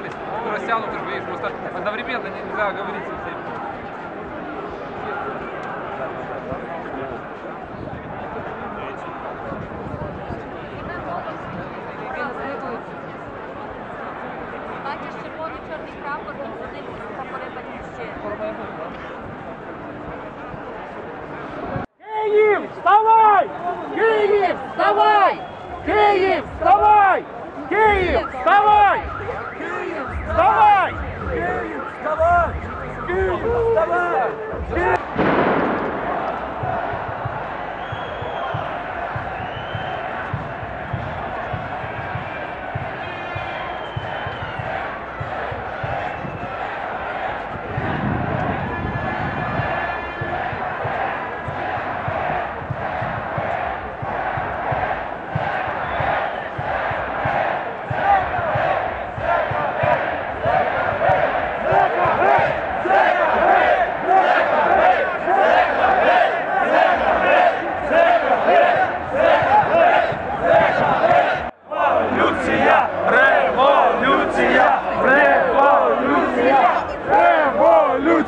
общались, ну, растянуты же, видишь, просто одновременно нельзя говорить со всеми. Бачиш червоний чорний прапор, він один прапори батьківщини. Київ, вставай! Київ, вставай! Київ, вставай! Київ, вставай! Yeah.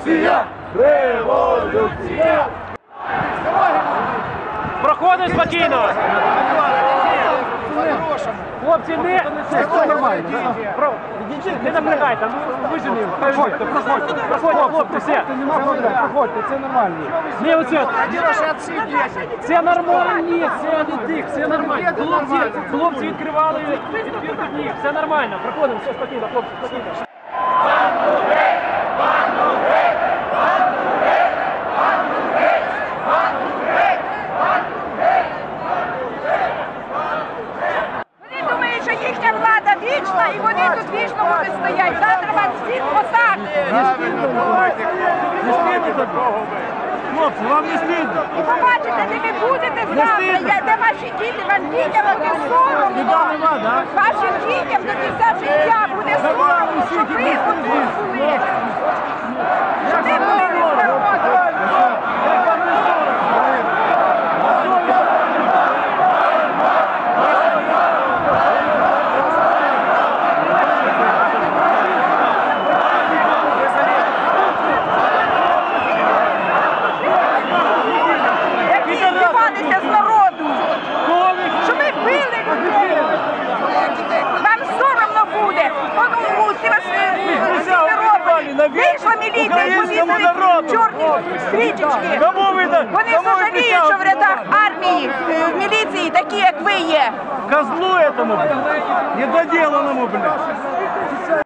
Революція! Революція! Проходимо спокійно! Хлопці, не... Нормально. Не напрягайте, ну виженемо. Проходьте, проходьте, проходьте, хлопці, все. Проходьте, це нормально. Не оце. Це нормально, це не тих, це нормально. Хлопці, хлопці відкривали все нормально. Проходимо, все спокійно, хлопці, спокійно. Вони думають, що їхня влада вічна, і вони тут стояти. Завтра вас всіх посадять. Не стійте такого ви. Хлопці, вам не стидно. І побачите, де ви будете завтра, я- де ваші діти, вам дітям буде соромно. Вашим дітям до кінця життя буде соромно, що ви тут були. Стрічечки. Вони сожаліють, що в рядах армії, е, в міліції такі, як ви є. Козлу этому. Недоделанному, блядь.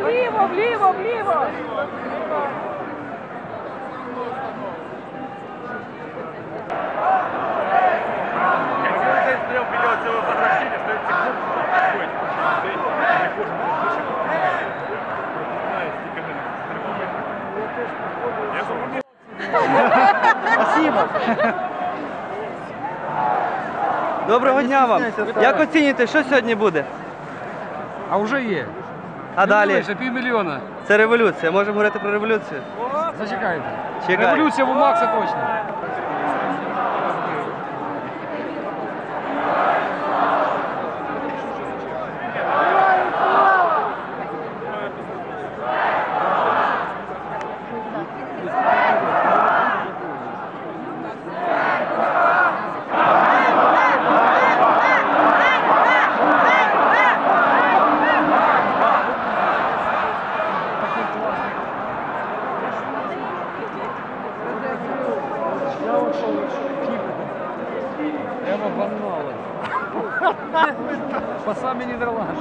Вліво, вліво, вліво. Доброго дня вам. Як оцінюєте, що сьогодні буде? А вже є. А далі? Півмільйона. Це революція. Можемо говорити про революцію? Зачекайте. Революція в Макса точно. Прямо банали. По самі Нідерланди.